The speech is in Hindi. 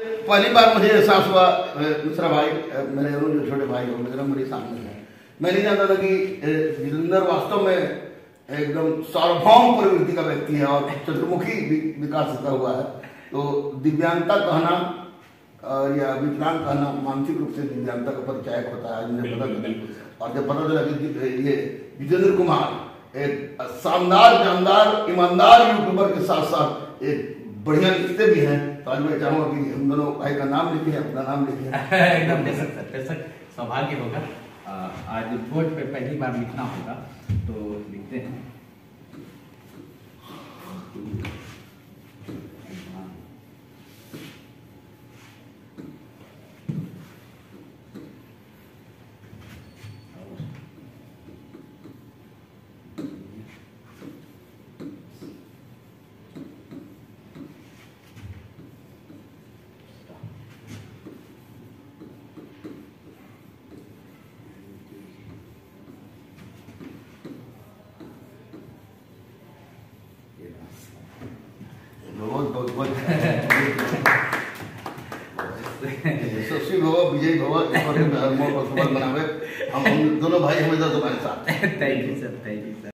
पहली बार मुझे एहसास हुआ मिश्रा भाई मेरे जो छोटे भाई हो मेरा मेरे सामने है। मैं नहीं जानता था कि जितेंद्र वास्तव में एकदम सार्वभौम प्रवृत्ति का व्यक्ति है और चतुर्मुखी विकास का हुआ है। तो दिव्यांगता कहना या विकलांग कहना मानसिक रूप से दिव्यांगता का परिचायक होता है मुझे पता चला और जब पता चला कि ये विजेंद्र कुमार एक शानदार जानदार ईमानदार यूट्यूबर के साथ साथ एक बढ़िया लिखते भी हैं। तो आज मैं चाहूँगा कि हम दोनों भाई का नाम लिखे, अपना नाम लिखे। एकदम सौभाग्य होगा। आज बोर्ड पे पहली बार लिखना होगा तो लिखते हैं। दोनों भाई हमेशा तुम्हारे साथ thank you sir thank you sir